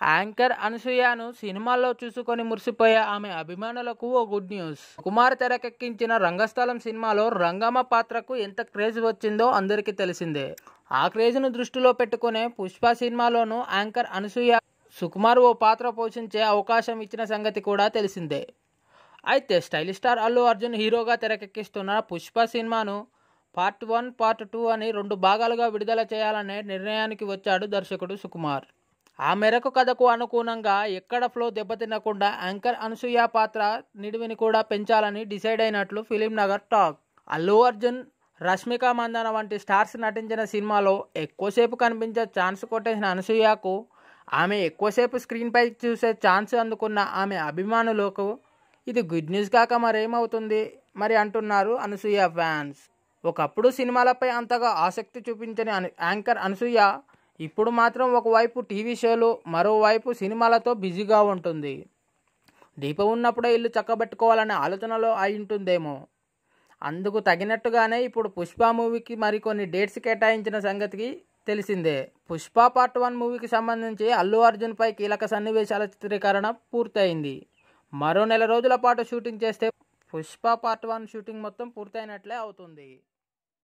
Anchor అనసూయను సినిమాల్లో చూసుకొని మురిసిపోయే ఆమె అభిమానులకు ఓ గుడ్ న్యూస్. కుమార్ తెరకెక్కించిన రంగస్థలం సినిమాలో రంగమ్మ పాత్రకు ఎంత క్రేజ్ వచ్చిందో అందరికీ తెలిసిందే. ఆ క్రేజ్ను దృష్టిలో పెట్టుకునే పుష్ప సినిమాలోనూ యాంకర్ అనసూయ సుకుమార్ ఓ పాత్ర పోషించే అవకాశం ఇచ్చిన సంగతి కూడా తెలిసిందే. అయితే స్టైలిష్ స్టార్ అల్లు అర్జున్ హీరోగా తెరకెక్కిస్తున్న పుష్ప సినిమాను పార్ట్ వన్ పార్ట్ టూ అని రెండు భాగాలుగా విడుదల చేయాలనే నిర్ణయానికి వచ్చాడు దర్శకుడు సుకుమార్. ఆ మేరకు కథకు అనుగుణంగా ఎక్కడ ఫ్లో దెబ్బతినకుండా యాంకర్ అనసూయ పాత్ర నిడివిని కూడా పెంచాలని డిసైడ్ అయినట్లు ఫిలిం నగర్ టాక్. అల్లు అర్జున్ రష్మిక మందన వంటి స్టార్స్ నటించిన సినిమాలో ఎక్కువసేపు కనిపించే ఛాన్స్ కొట్టేసిన అనసూయకు ఆమె ఎక్కువసేపు స్క్రీన్పై చూసే ఛాన్స్ అందుకున్న ఆమె అభిమానులకు ఇది గుడ్ న్యూస్ కాక మరేమవుతుంది? మరి అంటున్నారు అనసూయ ఫ్యాన్స్. ఒకప్పుడు సినిమాలపై అంతగా ఆసక్తి చూపించని యాంకర్ అనసూయ ఇప్పుడు మాత్రం ఒకవైపు టీవీ షోలు మరోవైపు సినిమాలతో బిజీగా ఉంటుంది. దీపం ఉన్నప్పుడే ఇల్లు చక్కబెట్టుకోవాలనే ఆలోచనలో అయి ఉంటుందేమో అందుకు తగినట్టుగానే ఇప్పుడు పుష్ప మూవీకి మరికొన్ని డేట్స్ కేటాయించిన సంగతికి తెలిసిందే. పుష్ప పార్ట్ వన్ మూవీకి సంబంధించి అల్లు అర్జున్పై కీలక సన్నివేశాల చిత్రీకరణ పూర్తయింది. మరో నెల రోజుల పాటు షూటింగ్ చేస్తే పుష్ప పార్ట్ వన్ షూటింగ్ మొత్తం పూర్తయినట్లే అవుతుంది.